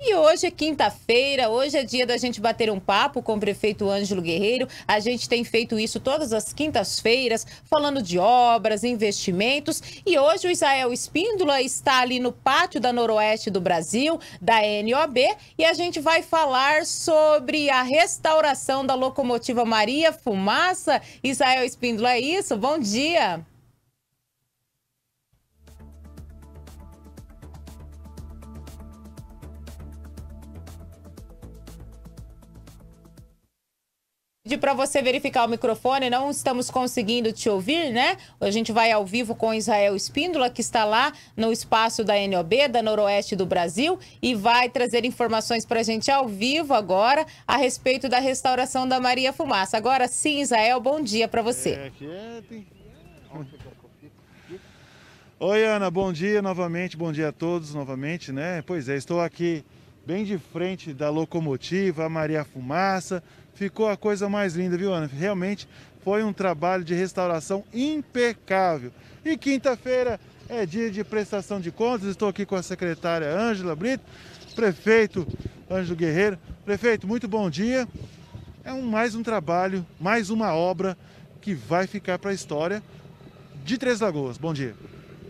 E hoje é quinta-feira, hoje é dia da gente bater um papo com o prefeito Ângelo Guerreiro. A gente tem feito isso todas as quintas-feiras, falando de obras, investimentos. E hoje o Israel Espíndola está ali no pátio da Noroeste do Brasil, da NOB, e a gente vai falar sobre a restauração da locomotiva Maria Fumaça. Israel Espíndola, é isso? Bom dia! Pedir para você verificar o microfone, não estamos conseguindo te ouvir, né? A gente vai ao vivo com Israel Espíndola, que está lá no espaço da NOB, da Noroeste do Brasil, e vai trazer informações para a gente ao vivo agora a respeito da restauração da Maria Fumaça. Agora sim, Israel, bom dia para você. É, é... Oi, Ana, bom dia novamente, bom dia a todos novamente, né? Pois é, estou aqui bem de frente da locomotiva, Maria Fumaça, ficou a coisa mais linda, viu, Ana? Realmente foi um trabalho de restauração impecável. E quinta-feira é dia de prestação de contas. Estou aqui com a secretária Ângela Brito, prefeito Ângelo Guerreiro. Prefeito, muito bom dia. É um, mais um trabalho, mais uma obra que vai ficar para a história de Três Lagoas. Bom dia.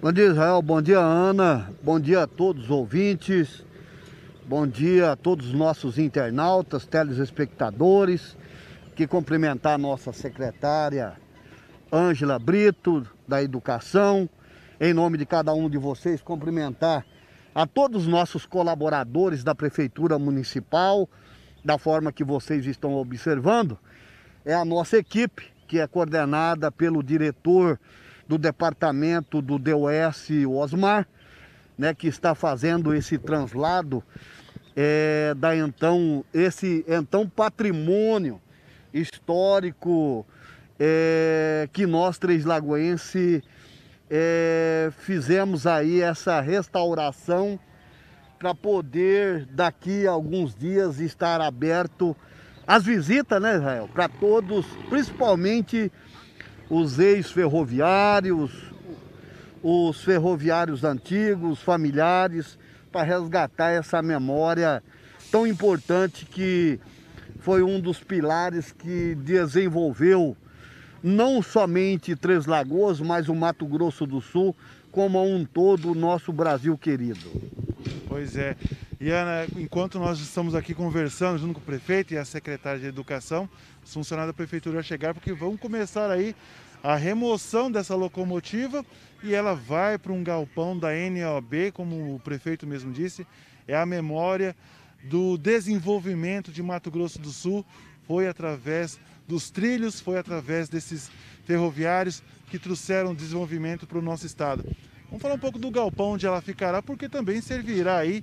Bom dia, Israel. Bom dia, Ana. Bom dia a todos os ouvintes. Bom dia a todos os nossos internautas, telespectadores. Que cumprimentar a nossa secretária Ângela Brito, da Educação. Em nome de cada um de vocês, cumprimentar a todos os nossos colaboradores da Prefeitura Municipal, da forma que vocês estão observando. É a nossa equipe, que é coordenada pelo diretor do departamento do DOS, Osmar, né, que está fazendo esse translado é, da então esse então patrimônio histórico é, que nós três lagoenses é, fizemos aí essa restauração para poder daqui a alguns dias estar aberto as visitas, né, Israel? Para todos, principalmente os ex-ferroviários, os ferroviários antigos, familiares, para resgatar essa memória tão importante que foi um dos pilares que desenvolveu não somente Três Lagoas, mas o Mato Grosso do Sul, como um todo o nosso Brasil querido. Pois é. E Ana, enquanto nós estamos aqui conversando junto com o prefeito e a secretária de Educação, os funcionários da prefeitura chegar, porque vão começar aí a remoção dessa locomotiva e ela vai para um galpão da NOB, como o prefeito mesmo disse, é a memória do desenvolvimento de Mato Grosso do Sul, foi através dos trilhos, foi através desses ferroviários que trouxeram desenvolvimento para o nosso estado. Vamos falar um pouco do galpão onde ela ficará, porque também servirá aí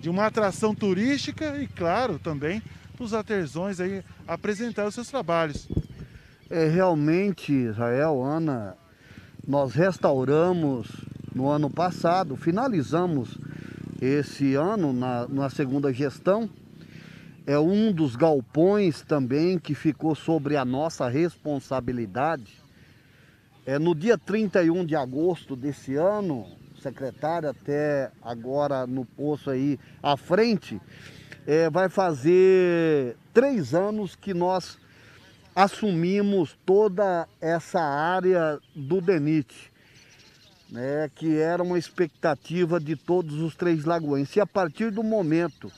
de uma atração turística e, claro, também para os artesãos aí apresentar os seus trabalhos. É, realmente, Israel, Ana, nós restauramos no ano passado, finalizamos esse ano na, na segunda gestão. É um dos galpões também que ficou sobre a nossa responsabilidade. É, no dia 31 de agosto desse ano, secretário, até agora no poço aí à frente, é, vai fazer três anos que nós assumimos toda essa área do DENIT, né, que era uma expectativa de todos os três lagoenses. E a partir do momento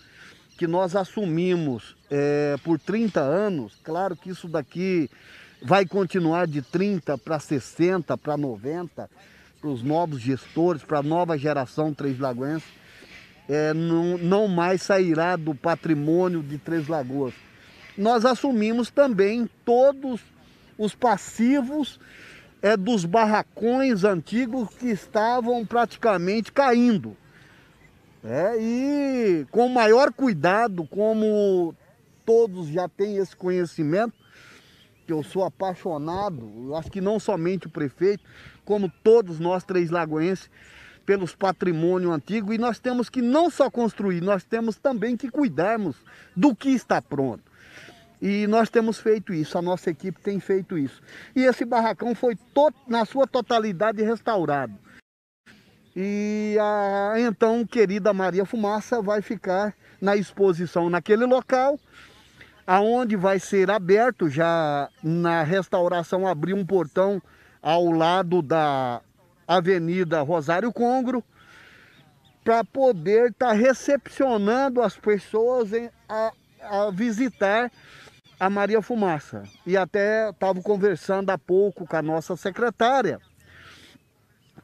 que nós assumimos é, por 30 anos, claro que isso daqui vai continuar de 30 para 60, para 90, para os novos gestores, para a nova geração Três Lagoas, é, não, não mais sairá do patrimônio de Três Lagoas nós assumimos também todos os passivos é, dos barracões antigos que estavam praticamente caindo. É, e com maior cuidado, como todos já têm esse conhecimento, que eu sou apaixonado, acho que não somente o prefeito, como todos nós três lagoenses, pelos patrimônio antigo, e nós temos que não só construir, nós temos também que cuidarmos do que está pronto. E nós temos feito isso, a nossa equipe tem feito isso. E esse barracão foi na sua totalidade restaurado. E a então querida Maria Fumaça vai ficar na exposição naquele local, aonde vai ser aberto já na restauração abrir um portão ao lado da Avenida Rosário Congro, para poder estar tá recepcionando as pessoas em, a, a visitar a Maria Fumaça. E até estava conversando há pouco com a nossa secretária,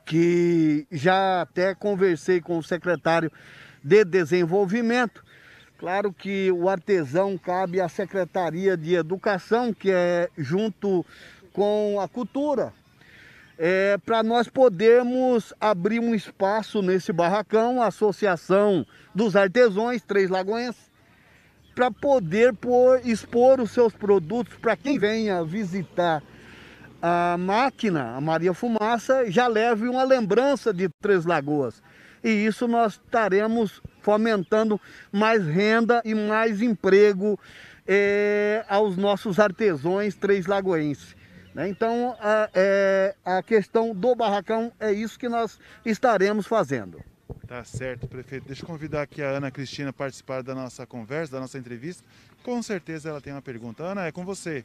que já até conversei com o secretário de desenvolvimento. Claro que o artesão cabe à Secretaria de Educação, que é junto com a cultura, é, para nós podermos abrir um espaço nesse barracão, a Associação dos Artesões Três Lagoas, para poder pôr, expor os seus produtos para quem venha visitar a máquina, a Maria Fumaça, já leve uma lembrança de Três Lagoas. E isso nós estaremos fomentando mais renda e mais emprego é, aos nossos artesãos três lagoenses. Né? Então, a, é, a questão do barracão é isso que nós estaremos fazendo. Tá certo, prefeito. Deixa eu convidar aqui a Ana Cristina a participar da nossa conversa, da nossa entrevista. Com certeza ela tem uma pergunta. Ana, é com você.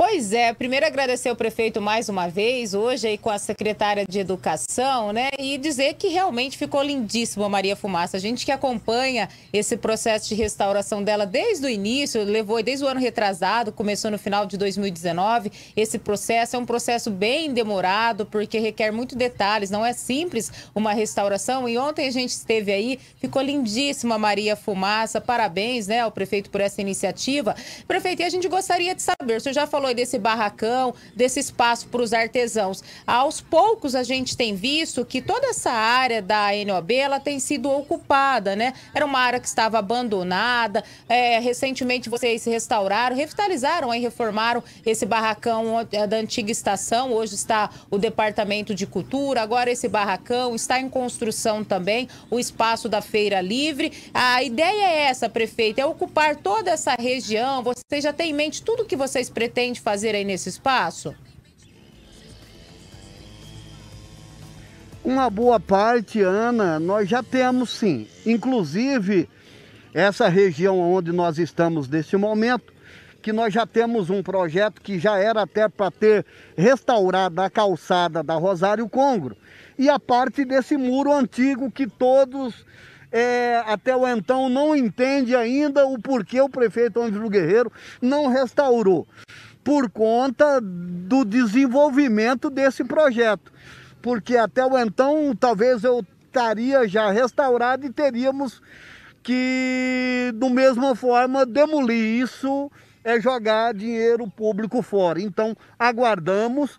Pois é, primeiro agradecer ao prefeito mais uma vez, hoje aí com a secretária de Educação, né? E dizer que realmente ficou lindíssimo a Maria Fumaça. A gente que acompanha esse processo de restauração dela desde o início, levou desde o ano retrasado, começou no final de 2019. Esse processo é um processo bem demorado, porque requer muito detalhes, não é simples uma restauração. E ontem a gente esteve aí, ficou lindíssima a Maria Fumaça. Parabéns, né, ao prefeito por essa iniciativa. Prefeito, e a gente gostaria de saber, o senhor já falou falou desse barracão, desse espaço para os artesãos. Aos poucos a gente tem visto que toda essa área da NOB ela tem sido ocupada, né? Era uma área que estava abandonada. É, recentemente vocês restauraram, revitalizaram e reformaram esse barracão é, da antiga estação. Hoje está o Departamento de Cultura. Agora esse barracão está em construção também, o espaço da Feira Livre. A ideia é essa, prefeito, é ocupar toda essa região. Você já tem em mente tudo que vocês pretendem fazer aí nesse espaço? Uma boa parte, Ana, nós já temos sim. Inclusive, essa região onde nós estamos nesse momento, que nós já temos um projeto que já era até para ter restaurado a calçada da Rosário Congro e a parte desse muro antigo que todos é, até o então não entende ainda o porquê o prefeito Ângelo Guerreiro não restaurou por conta do desenvolvimento desse projeto. Porque até o então, talvez eu estaria já restaurado e teríamos que, do mesma forma, demolir isso é jogar dinheiro público fora. Então, aguardamos.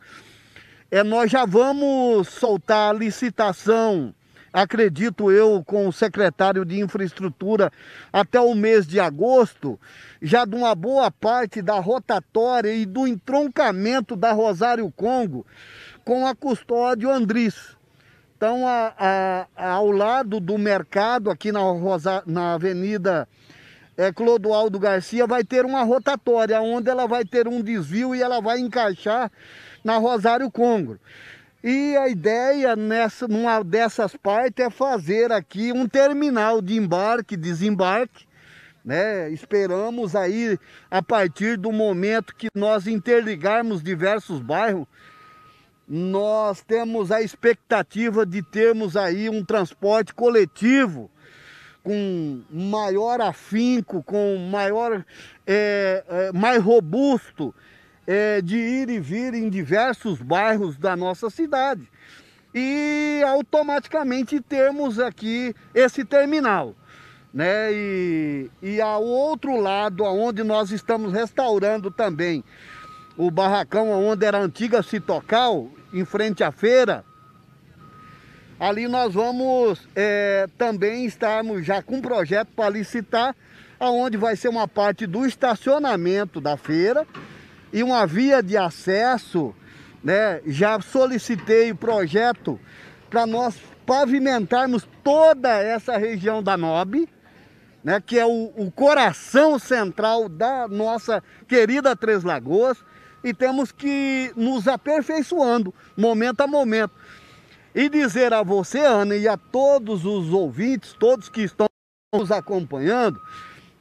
É, nós já vamos soltar a licitação acredito eu, com o secretário de Infraestrutura até o mês de agosto, já de uma boa parte da rotatória e do entroncamento da Rosário Congo com a custódia Andris. Então, a, a, ao lado do mercado, aqui na, Rosa, na Avenida é, Clodoaldo Garcia, vai ter uma rotatória, onde ela vai ter um desvio e ela vai encaixar na Rosário Congo. E a ideia nessa, numa dessas partes é fazer aqui um terminal de embarque, desembarque, né? Esperamos aí, a partir do momento que nós interligarmos diversos bairros, nós temos a expectativa de termos aí um transporte coletivo com maior afinco, com maior, é, é, mais robusto, é, de ir e vir em diversos bairros da nossa cidade. E automaticamente termos aqui esse terminal. Né? E, e ao outro lado, onde nós estamos restaurando também o barracão onde era a antiga Citocal, em frente à feira, ali nós vamos é, também estarmos já com um projeto para licitar, aonde vai ser uma parte do estacionamento da feira e uma via de acesso, né? Já solicitei o projeto para nós pavimentarmos toda essa região da Nobe, né? Que é o, o coração central da nossa querida Três Lagoas e temos que nos aperfeiçoando momento a momento. E dizer a você, Ana, e a todos os ouvintes, todos que estão nos acompanhando,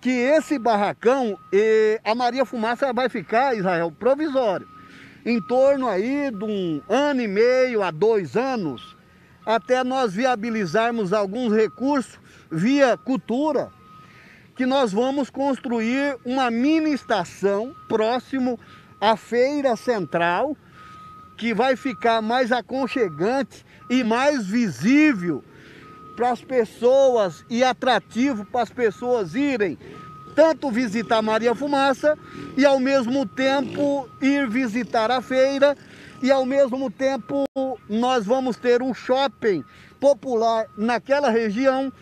que esse barracão, eh, a Maria Fumaça vai ficar, Israel, provisório. Em torno aí de um ano e meio a dois anos, até nós viabilizarmos alguns recursos via cultura, que nós vamos construir uma mini estação próximo à feira central, que vai ficar mais aconchegante e mais visível para as pessoas e atrativo para as pessoas irem tanto visitar Maria Fumaça e ao mesmo tempo ir visitar a feira e ao mesmo tempo nós vamos ter um shopping popular naquela região.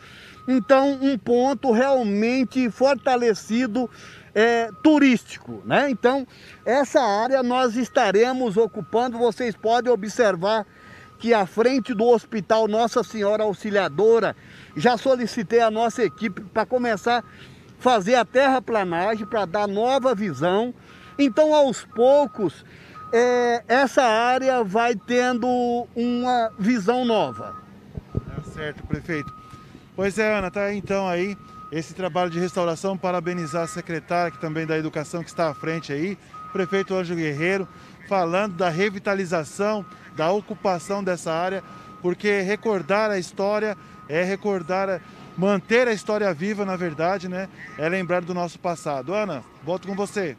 Então, um ponto realmente fortalecido é, turístico, né? Então, essa área nós estaremos ocupando, vocês podem observar que à frente do Hospital Nossa Senhora Auxiliadora, já solicitei a nossa equipe para começar a fazer a terraplanagem, para dar nova visão. Então, aos poucos, é, essa área vai tendo uma visão nova. É certo, prefeito. Pois é, Ana, tá então aí esse trabalho de restauração, parabenizar a secretária que também da Educação que está à frente aí, prefeito Anjo Guerreiro, falando da revitalização, da ocupação dessa área, porque recordar a história é recordar, manter a história viva, na verdade, né? É lembrar do nosso passado. Ana, volto com você.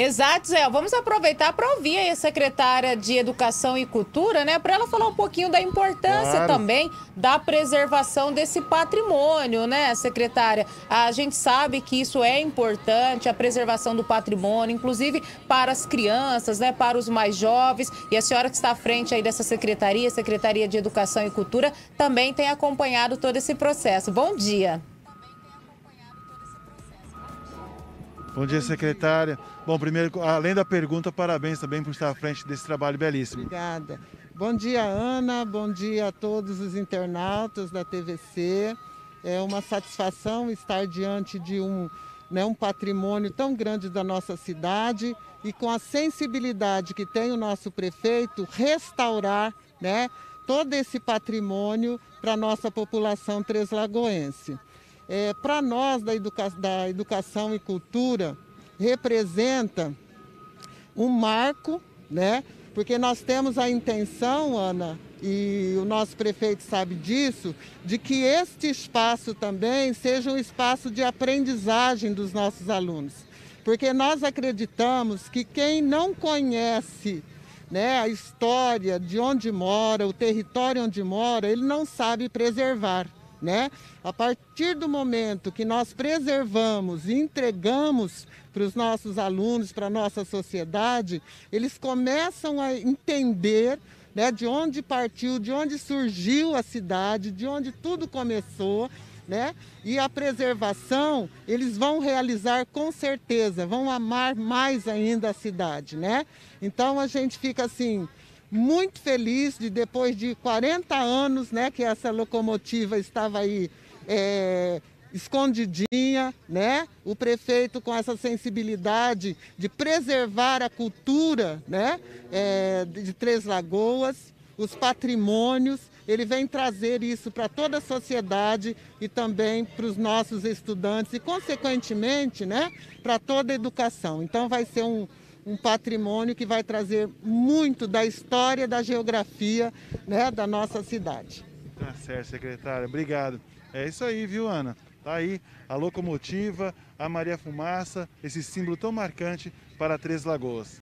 Exato, Zé. Vamos aproveitar para ouvir a secretária de Educação e Cultura, né? Para ela falar um pouquinho da importância claro. também da preservação desse patrimônio, né, secretária? A gente sabe que isso é importante, a preservação do patrimônio, inclusive para as crianças, né? Para os mais jovens. E a senhora que está à frente aí dessa secretaria, Secretaria de Educação e Cultura, também tem acompanhado todo esse processo. Bom dia. Bom dia, secretária. Bom, primeiro, além da pergunta, parabéns também por estar à frente desse trabalho belíssimo. Obrigada. Bom dia, Ana. Bom dia a todos os internautas da TVC. É uma satisfação estar diante de um, né, um patrimônio tão grande da nossa cidade e com a sensibilidade que tem o nosso prefeito, restaurar né, todo esse patrimônio para a nossa população treslagoense é, para nós da, educa da educação e cultura, representa um marco, né? Porque nós temos a intenção, Ana, e o nosso prefeito sabe disso, de que este espaço também seja um espaço de aprendizagem dos nossos alunos. Porque nós acreditamos que quem não conhece né, a história de onde mora, o território onde mora, ele não sabe preservar né? A partir do momento que nós preservamos e entregamos para os nossos alunos, para a nossa sociedade, eles começam a entender né, de onde partiu, de onde surgiu a cidade, de onde tudo começou, né? E a preservação, eles vão realizar com certeza, vão amar mais ainda a cidade, né? Então a gente fica assim, muito feliz de depois de 40 anos, né, que essa locomotiva estava aí é, escondidinha, né? O prefeito com essa sensibilidade de preservar a cultura, né, é, de Três Lagoas, os patrimônios, ele vem trazer isso para toda a sociedade e também para os nossos estudantes e, consequentemente, né, para toda a educação. Então, vai ser um, um patrimônio que vai trazer muito da história, da geografia né, da nossa cidade. Tá certo, secretária. Obrigado. É isso aí, viu, Ana? Tá aí a locomotiva, a Maria Fumaça, esse símbolo tão marcante para Três Lagoas.